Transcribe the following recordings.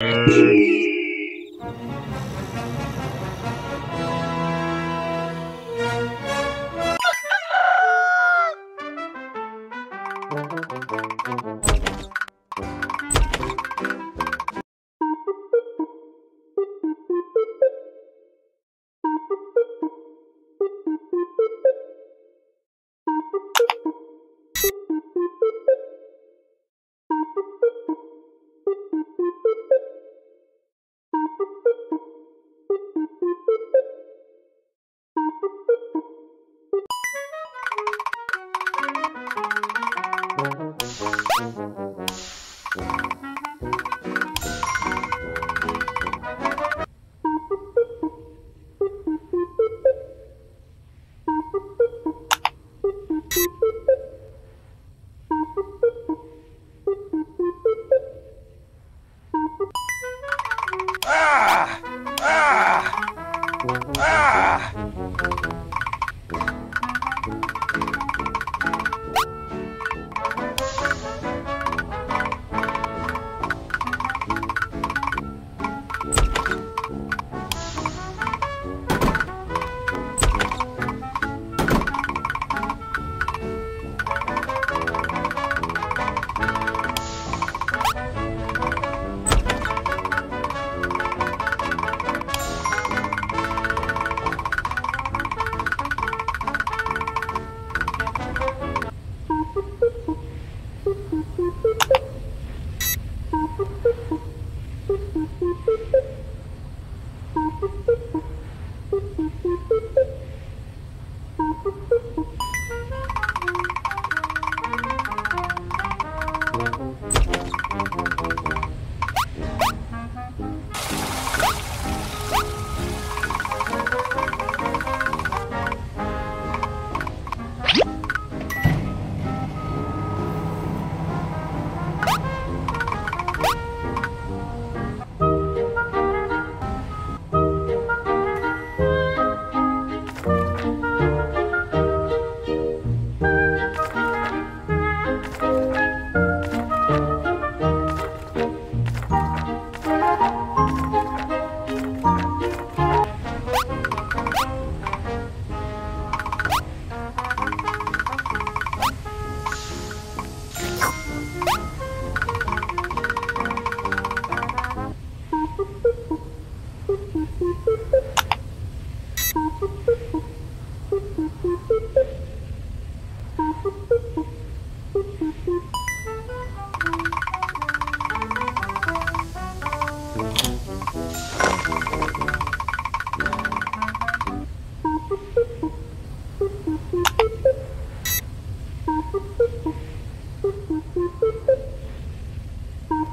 Thank you.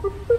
Woo-hoo!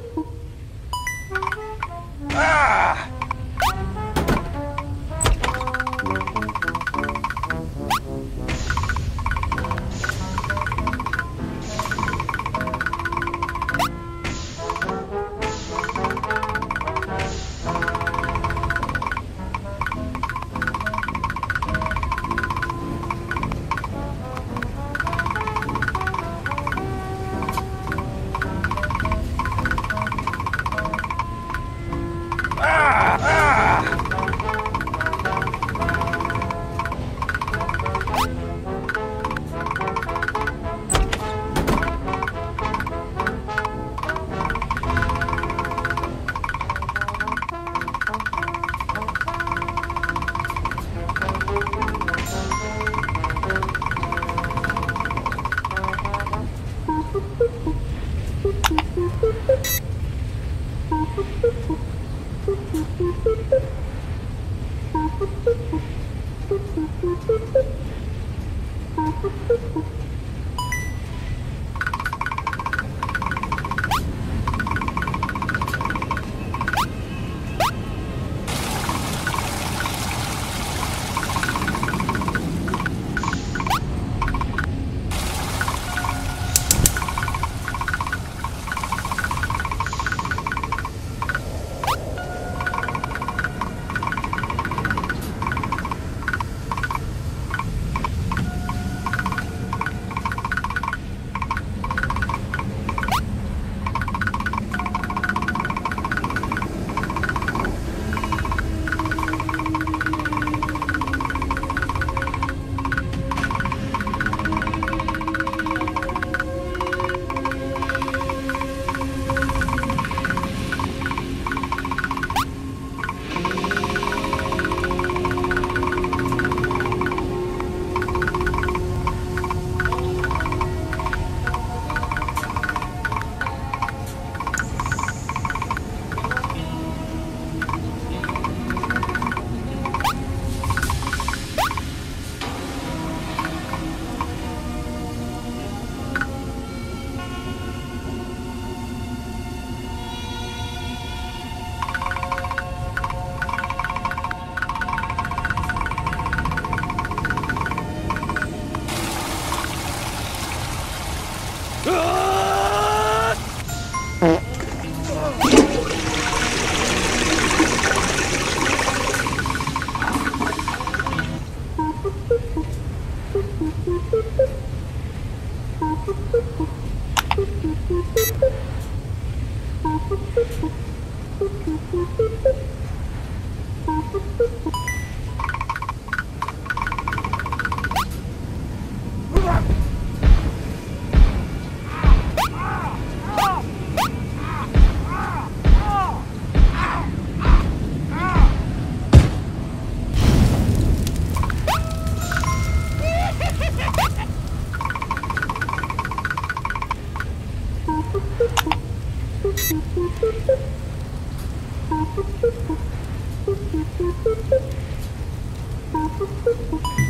Thank you.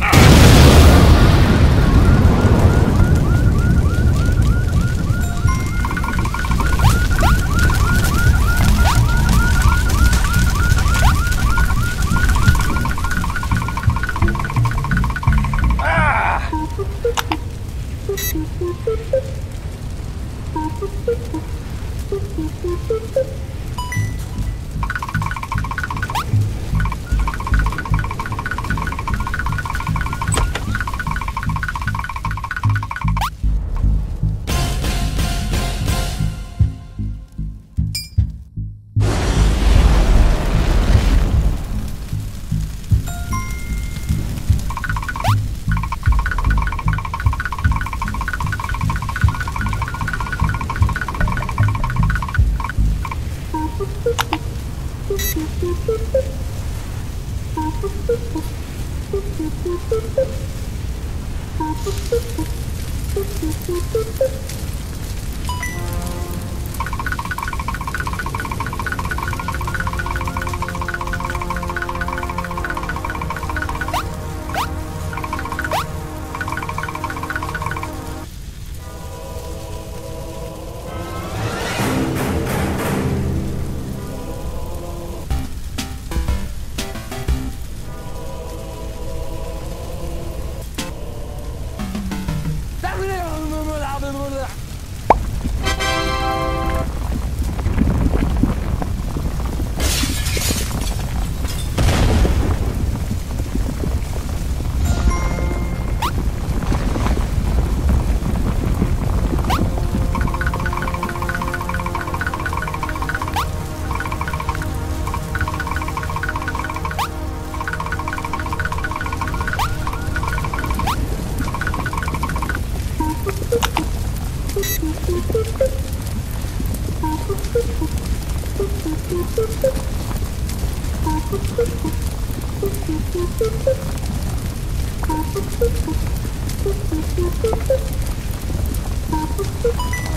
ah! you